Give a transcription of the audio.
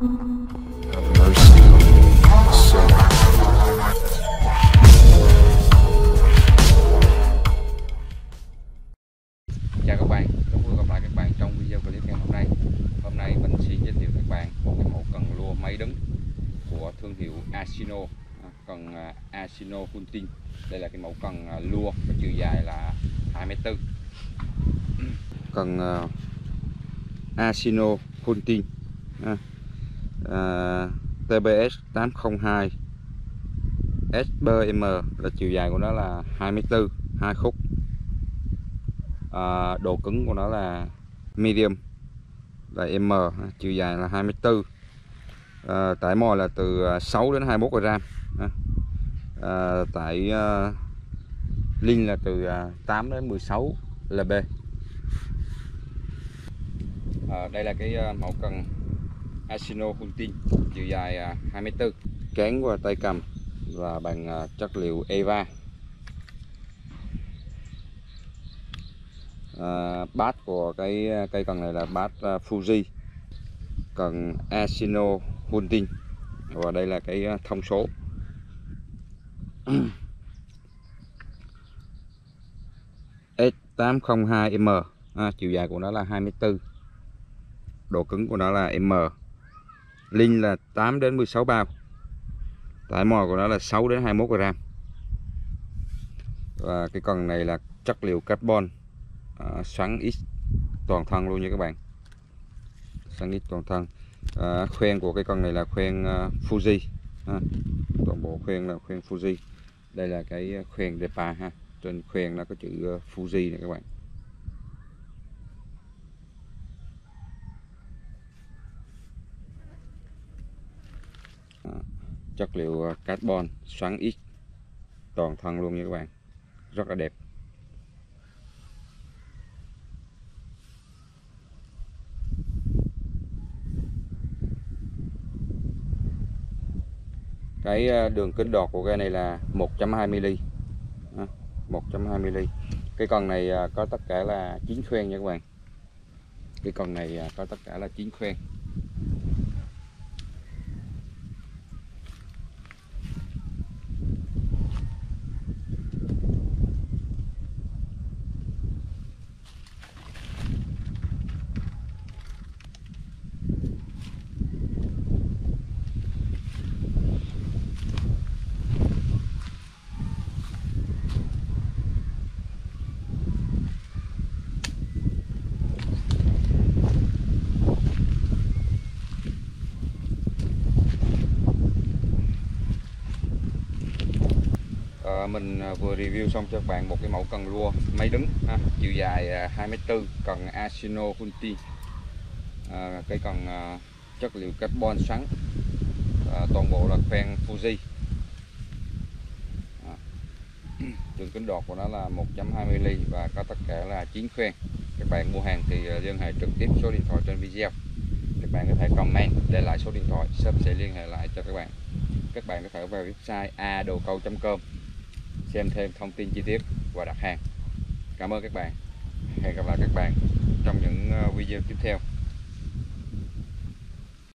Chào các bạn, rất vui gặp lại các bạn trong video clip ngày hôm nay. Hôm nay mình xin giới thiệu các bạn một cái mẫu cần lua máy đứng của thương hiệu Asino. À, cần à, Asino Hunting. Đây là cái mẫu cần lùa lua có chiều dài là 2m4 Cần Asino Hunting. À, à, TBS 802 SBM là chiều dài của nó là 2m4 2 khúc. À, độ cứng của nó là medium là M chiều dài là 24 à, tải mồi là từ 6 đến 21 gram. À, à, tải à, linh là từ à, 8 đến 16 lb. À, đây là cái à, mẫu cần. Asino Hunting chiều dài à, 24 cán qua tay cầm và bằng à, chất liệu Eva. À, bát của cái à, cây cần này là bát Fuji cần Asino Hunting. Và đây là cái thông số. S802M à, chiều dài của nó là 24 độ cứng của nó là M. Linh là 8 đến 16 bao. Tải mò của nó là 6 đến 21 gram. Và cái cần này là chất liệu carbon à, xoắn ít toàn thân luôn nha các bạn. Xoắn ít toàn thân. À, khoen của cái con này là khoen uh, Fuji ha. toàn bộ khoen là khoen Fuji. Đây là cái à, khoen Depa ha. Trên khoen nó có chữ uh, Fuji này các bạn à, chất liệu ờ, carbon, xoắn ít toàn thân luôn nha các bạn. Rất là đẹp. Cái ờ, đường kính đọt của cây này là 1.2 mm 1.2 mm cái con này ờ, có tất cả là 9 khoen nha các bạn. Cái con này có tất cả là 9 khoen. Mình à, vừa review xong cho các bạn một cái mẫu cần lua máy đứng ha, chiều dài à, 2m4 cần Asino Hunti à, cái cần à, chất liệu carbon sắn à, toàn bộ là khoen Fuji. À, đường kính đọt của nó là 1.2 mm và có tất cả là 9 khoen các bạn mua hàng thì à, liên hệ trực tiếp số điện thoại trên video. Các bạn có thể comment để lại số điện thoại shop sẽ liên hệ lại cho các bạn. Các bạn có thể vào website adocâu.com xem thêm thông tin chi tiết và đặt hàng. Cảm ơn các bạn. Hẹn gặp lại các bạn trong những ờ, video tiếp theo.